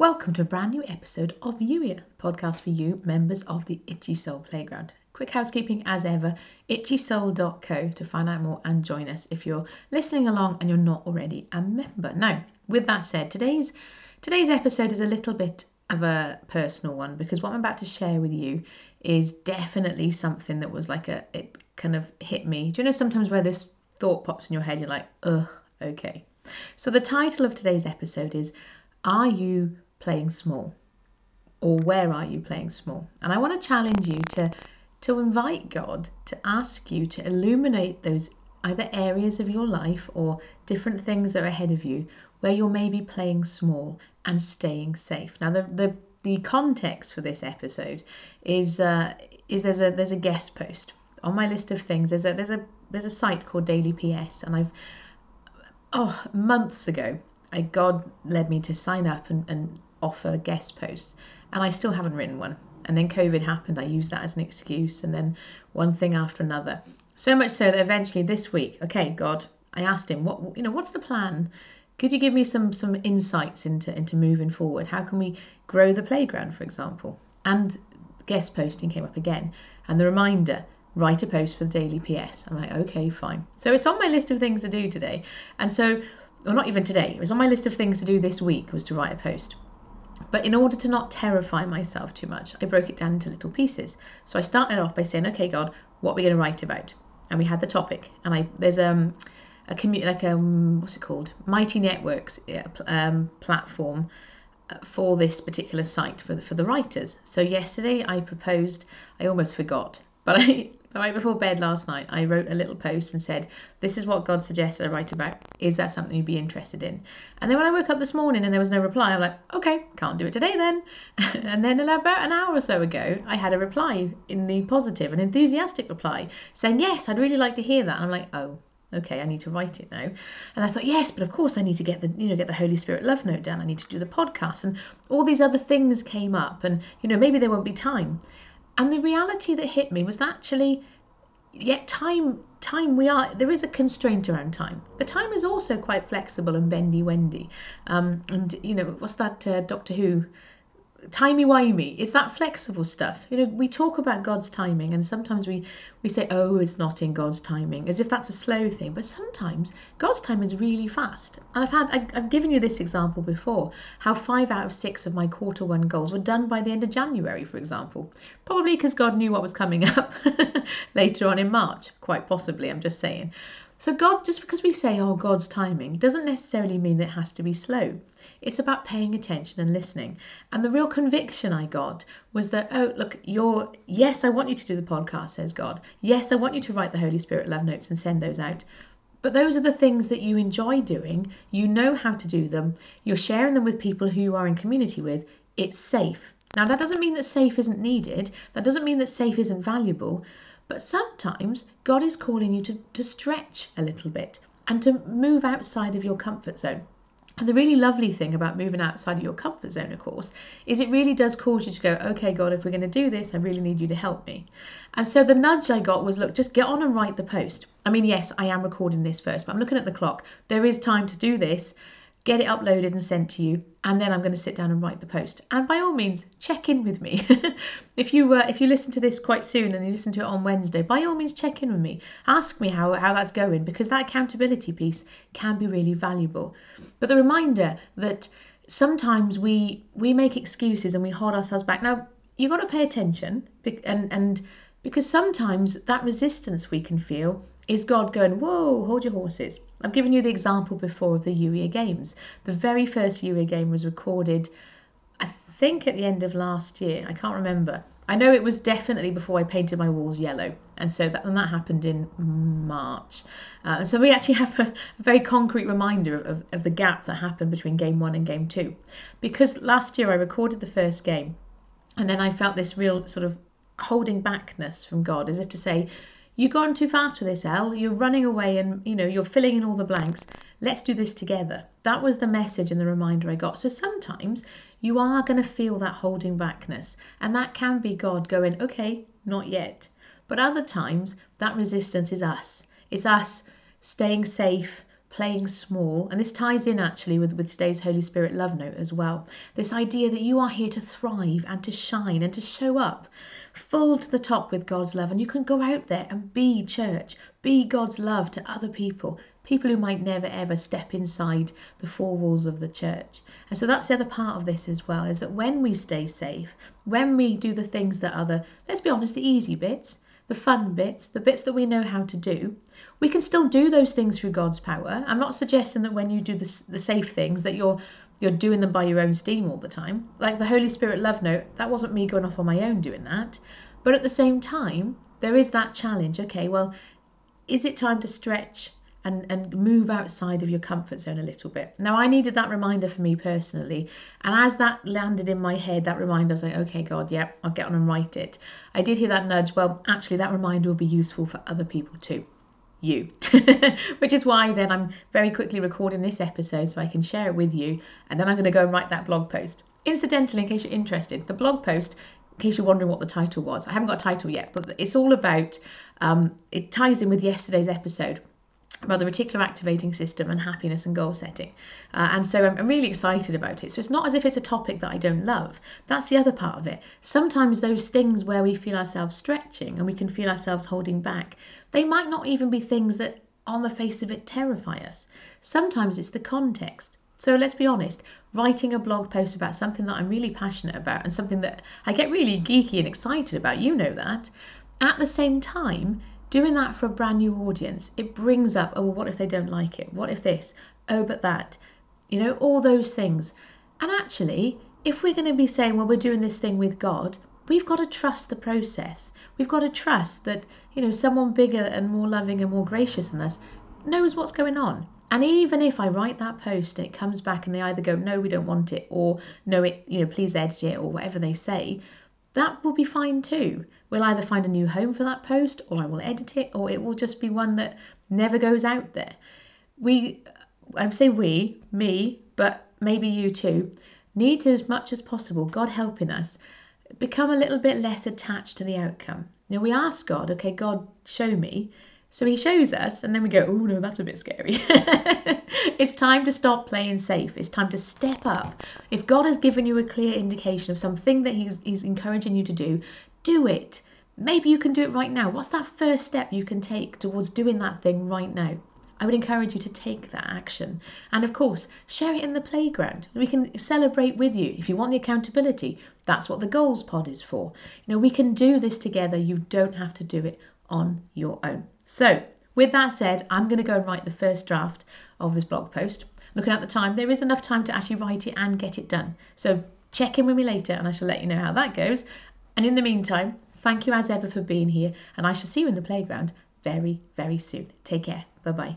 Welcome to a brand new episode of Youier, podcast for you, members of the Itchy Soul Playground. Quick housekeeping as ever, itchysoul.co to find out more and join us if you're listening along and you're not already a member. Now, with that said, today's today's episode is a little bit of a personal one because what I'm about to share with you is definitely something that was like a it kind of hit me. Do you know sometimes where this thought pops in your head, you're like, ugh, okay. So the title of today's episode is Are You Playing Small? Or where are you playing small? And I want to challenge you to to invite God to ask you to illuminate those either areas of your life or different things that are ahead of you where you're maybe playing small and staying safe. Now the the the context for this episode is uh, is there's a there's a guest post on my list of things. There's a there's a there's a site called Daily PS, and I've oh months ago, I God led me to sign up and, and offer guest posts, and I still haven't written one. And then COVID happened. I used that as an excuse, and then one thing after another. So much so that eventually this week, okay, God, I asked him, what you know, what's the plan? Could you give me some some insights into into moving forward? How can we grow the playground, for example? And guest posting came up again, and the reminder write a post for the daily PS. I'm like, okay, fine. So it's on my list of things to do today. And so, well, not even today, it was on my list of things to do this week was to write a post. But in order to not terrify myself too much, I broke it down into little pieces. So I started off by saying, okay, God, what are we going to write about? And we had the topic. And I there's um a community like um what's it called Mighty Networks um, platform uh, for this particular site for the, for the writers. So yesterday I proposed. I almost forgot, but I right before bed last night, I wrote a little post and said, This is what God suggested I write about. Is that something you'd be interested in? And then when I woke up this morning and there was no reply, I'm like, Okay, can't do it today then. and then about an hour or so ago, I had a reply in the positive, an enthusiastic reply saying, Yes, I'd really like to hear that. And I'm like, Oh, okay i need to write it now and i thought yes but of course i need to get the you know get the holy spirit love note down i need to do the podcast and all these other things came up and you know maybe there won't be time and the reality that hit me was actually yet time time we are there is a constraint around time but time is also quite flexible and bendy wendy um, and you know what's that uh, doctor who timey-wimey. It's that flexible stuff. You know we talk about god's timing and sometimes we we say oh it's not in god's timing as if that's a slow thing. But sometimes god's time is really fast. And i've had I, i've given you this example before how five out of six of my quarter one goals were done by the end of january for example. Probably because god knew what was coming up later on in march quite possibly i'm just saying. So god just because we say oh god's timing doesn't necessarily mean it has to be slow it's about paying attention and listening. And the real conviction I got was that, oh, look, you're, yes, I want you to do the podcast, says God. Yes, I want you to write the Holy Spirit love notes and send those out. But those are the things that you enjoy doing. You know how to do them. You're sharing them with people who you are in community with. It's safe. Now, that doesn't mean that safe isn't needed. That doesn't mean that safe isn't valuable. But sometimes God is calling you to, to stretch a little bit and to move outside of your comfort zone. And the really lovely thing about moving outside of your comfort zone, of course, is it really does cause you to go, okay, God, if we're going to do this, I really need you to help me. And so the nudge I got was, look, just get on and write the post. I mean, yes, I am recording this first, but I'm looking at the clock. There is time to do this get it uploaded and sent to you and then I'm going to sit down and write the post. And by all means, check in with me. if you uh, if you listen to this quite soon and you listen to it on Wednesday, by all means check in with me. Ask me how how that's going because that accountability piece can be really valuable. But the reminder that sometimes we we make excuses and we hold ourselves back. Now, you've got to pay attention and and because sometimes that resistance we can feel is God going, whoa, hold your horses. I've given you the example before of the Youier Games. The very first Youier game was recorded, I think, at the end of last year. I can't remember. I know it was definitely before I painted my walls yellow, and so that and that happened in March. Uh, so we actually have a, a very concrete reminder of, of the gap that happened between game one and game two, because last year I recorded the first game, and then I felt this real sort of holding backness from God, as if to say, You've gone too fast for this, El. You're running away and you know you're filling in all the blanks. Let's do this together. That was the message and the reminder I got. So sometimes you are going to feel that holding backness, and that can be God going, okay, not yet. But other times that resistance is us. It's us staying safe, playing small. And this ties in actually with, with today's Holy Spirit love note as well. This idea that you are here to thrive and to shine and to show up full to the top with God's love. And you can go out there and be church, be God's love to other people, people who might never ever step inside the four walls of the church. And so that's the other part of this as well is that when we stay safe, when we do the things that are the, let's be honest, the easy bits, the fun bits, the bits that we know how to do, we can still do those things through God's power. I'm not suggesting that when you do the, the safe things that you're you're doing them by your own steam all the time. Like the Holy Spirit love note, that wasn't me going off on my own doing that. But at the same time, there is that challenge. Okay, well, is it time to stretch and, and move outside of your comfort zone a little bit? Now, I needed that reminder for me personally. And as that landed in my head, that reminder, I was like, okay, God, yeah, I'll get on and write it. I did hear that nudge. Well, actually, that reminder will be useful for other people too you. Which is why then I'm very quickly recording this episode so I can share it with you. And then I'm going to go and write that blog post. Incidentally, in case you're interested, the blog post, in case you're wondering what the title was, I haven't got a title yet, but it's all about, um, it ties in with yesterday's episode about the reticular activating system and happiness and goal setting. Uh, and so I'm, I'm, really excited about it. So it's not as if it's a topic that I don't love. That's the other part of it. Sometimes those things where we feel ourselves stretching and we can feel ourselves holding back, they might not even be things that on the face of it terrify us. Sometimes it's the context. So let's be honest, writing a blog post about something that I'm really passionate about and something that I get really geeky and excited about, you know that. At the same time, doing that for a brand new audience, it brings up, oh, well, what if they don't like it? What if this? Oh, but that. You know, all those things. And actually, if we're going to be saying, well, we're doing this thing with God, we've got to trust the process. We've got to trust that, you know, someone bigger and more loving and more gracious than us knows what's going on. And even if I write that post and it comes back and they either go, no, we don't want it, or no, it, you know, please edit it, or whatever they say, that will be fine too. We'll either find a new home for that post, or I will edit it, or it will just be one that never goes out there. We, I say we, me, but maybe you too, need to, as much as possible, God helping us, become a little bit less attached to the outcome. Know, we ask God, okay, God, show me. So he shows us, and then we go, oh no, that's a bit scary. it's time to stop playing safe. It's time to step up. If God has given you a clear indication of something that he's, he's encouraging you to do, do it. Maybe you can do it right now. What's that first step you can take towards doing that thing right now? I would encourage you to take that action. And of course, share it in the playground. We can celebrate with you. If you want the accountability, that's what the goals pod is for. You know, we can do this together. You don't have to do it on your own. So, with that said, I'm going to go and write the first draft of this blog post. Looking at the time, there is enough time to actually write it and get it done. So, check in with me later and I shall let you know how that goes. And in the meantime, thank you as ever for being here, and I shall see you in the playground very, very soon. Take care. Bye bye.